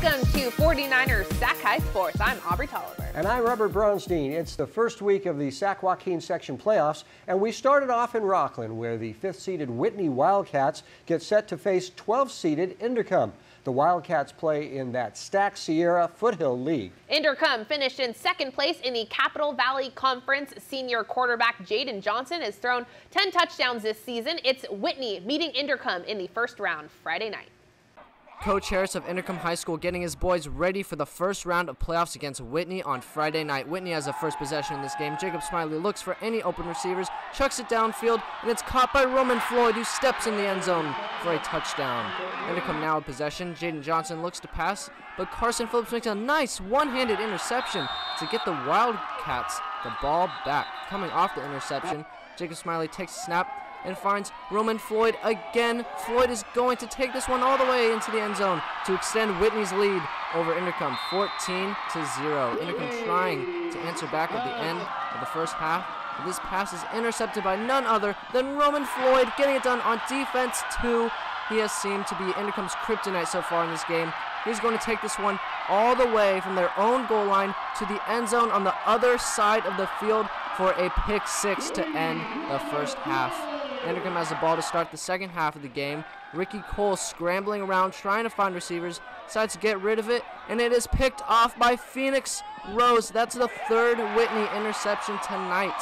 Welcome to 49ers Sac-Hi Sports. I'm Aubrey Tolliver. And I'm Robert Bronstein. It's the first week of the Sac Joaquin section playoffs, and we started off in Rocklin, where the fifth seeded Whitney Wildcats get set to face 12 seeded Inderkum. The Wildcats play in that Stack Sierra Foothill League. Inderkum finished in second place in the Capital Valley Conference. Senior quarterback Jaden Johnson has thrown 10 touchdowns this season. It's Whitney meeting Inderkum in the first round Friday night. Coach Harris of Inderkum High School getting his boys ready for the first round of playoffs against Whitney on Friday night. Whitney has the first possession in this game. Jacob Smiley looks for any open receivers, chucks it downfield, and it's caught by Roman Floyd, who steps in the end zone for a touchdown. Inderkum now in possession. Jaden Johnson looks to pass, but Carson Phillips makes a nice one-handed interception to get the Wildcats the ball back. Coming off the interception, Jacob Smiley takes a snap, and finds Roman Floyd again. Floyd is going to take this one all the way into the end zone to extend Whitney's lead over Inderkum 14 to 0. Inderkum trying to answer back at the end of the first half. This pass is intercepted by none other than Roman Floyd getting it done on defense too. He has seemed to be Inderkum's kryptonite so far in this game. He's going to take this one all the way from their own goal line to the end zone on the other side of the field for a pick six to end the first half. Inderkum has the ball to start the second half of the game. Ricky Cole scrambling around trying to find receivers, decides to get rid of it, and it is picked off by Phoenix Rose. That's the third Whitney interception tonight.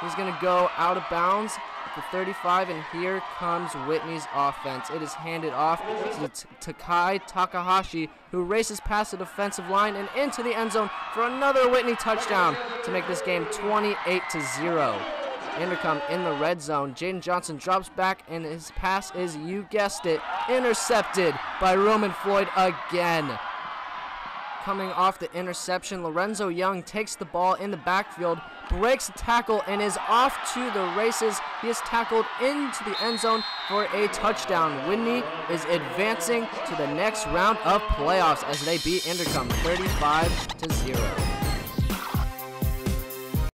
He's going to go out of bounds the 35, and here comes Whitney's offense. It is handed off to Takai Takahashi, who races past the defensive line and into the end zone for another Whitney touchdown to make this game 28 to 0. Inderkum in the red zone. Jaden Johnson drops back, and his pass is, you guessed it, intercepted by Roman Floyd again. Coming off the interception, Lorenzo Young takes the ball in the backfield, breaks the tackle, and is off to the races. He is tackled into the end zone for a touchdown. Whitney is advancing to the next round of playoffs as they beat Inderkum 35 to 0.